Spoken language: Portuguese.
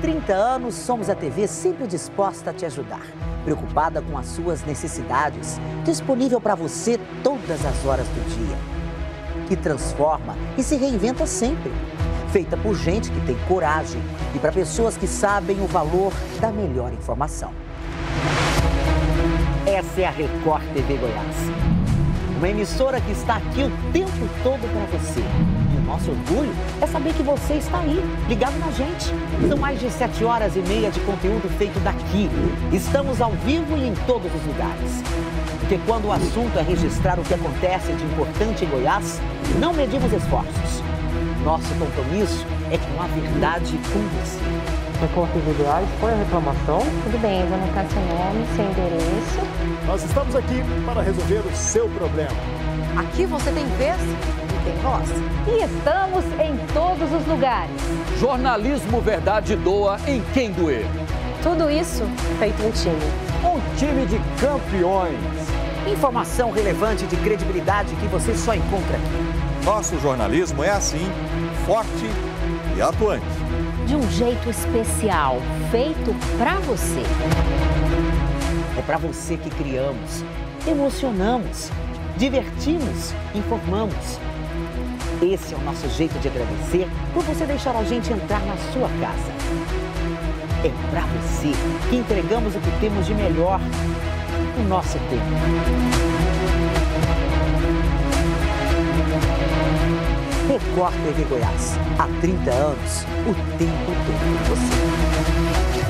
30 anos, somos a TV sempre disposta a te ajudar, preocupada com as suas necessidades, disponível para você todas as horas do dia. Que transforma e se reinventa sempre. Feita por gente que tem coragem e para pessoas que sabem o valor da melhor informação. Essa é a Record TV Goiás. Uma emissora que está aqui o tempo todo para você nosso orgulho é saber que você está aí, ligado na gente. São mais de sete horas e meia de conteúdo feito daqui. Estamos ao vivo e em todos os lugares. Porque quando o assunto é registrar o que acontece de importante em Goiás, não medimos esforços. Nosso compromisso é com a verdade com você. Recorte Visuais, qual é a reclamação? Tudo bem, eu vou anotar seu nome, seu endereço. Nós estamos aqui para resolver o seu problema. Aqui você tem vez tem voz. E estamos em todos os lugares. Jornalismo Verdade doa em quem doer. Tudo isso feito em time. Um time de campeões. Informação relevante de credibilidade que você só encontra aqui. Nosso jornalismo é assim, forte e atuante. De um jeito especial, feito para você. É para você que criamos, emocionamos, divertimos, informamos esse é o nosso jeito de agradecer por você deixar a gente entrar na sua casa. É para você que entregamos o que temos de melhor no nosso tempo. Record TV Goiás. Há 30 anos, o tempo todo com você.